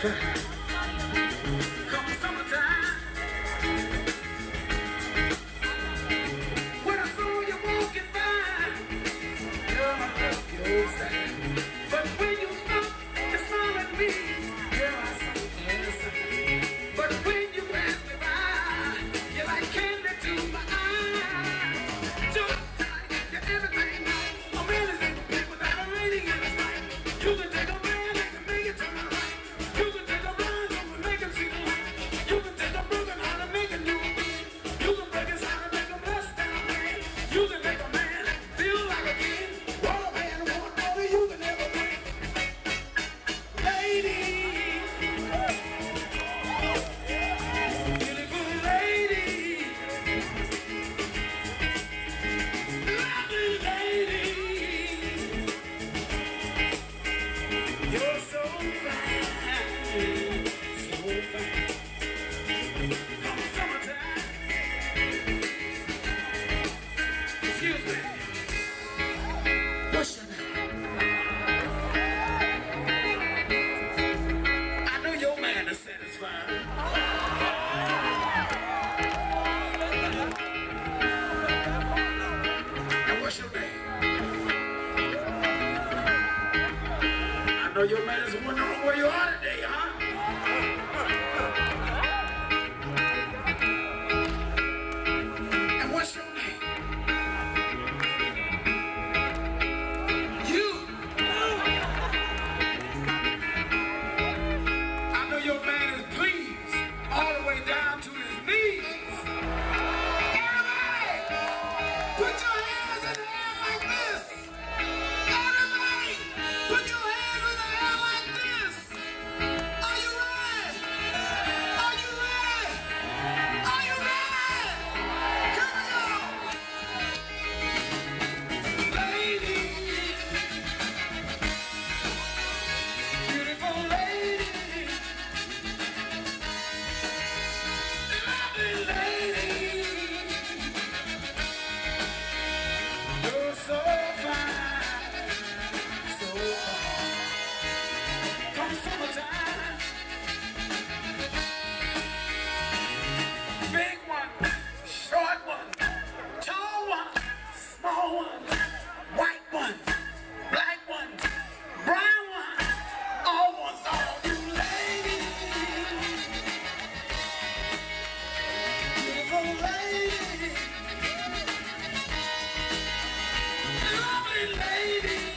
so know your man is wondering where you are today, huh? And what's your name? You. I know your man is pleased all the way down to his knees. Everybody, put your hands lady.